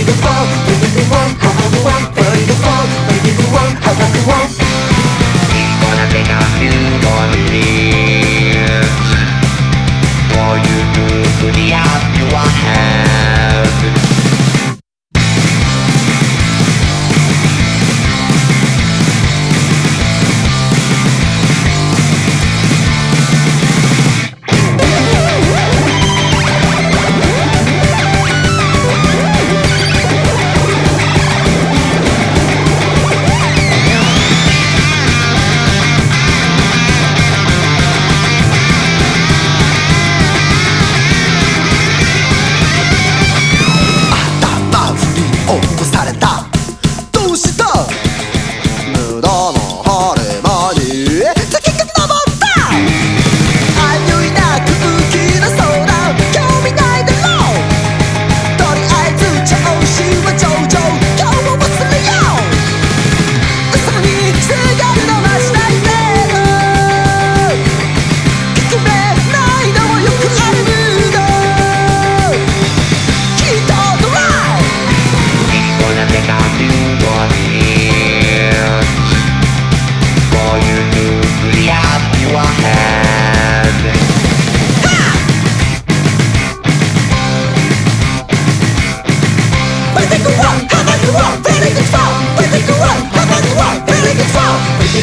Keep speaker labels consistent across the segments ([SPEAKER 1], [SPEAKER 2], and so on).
[SPEAKER 1] Pretty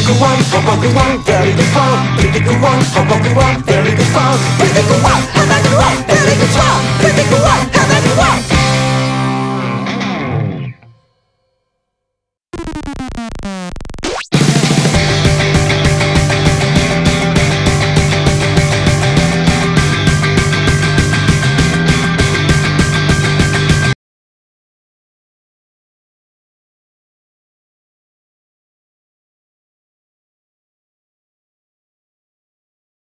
[SPEAKER 1] good one, about the one? Pretty good one, pretty good one, how about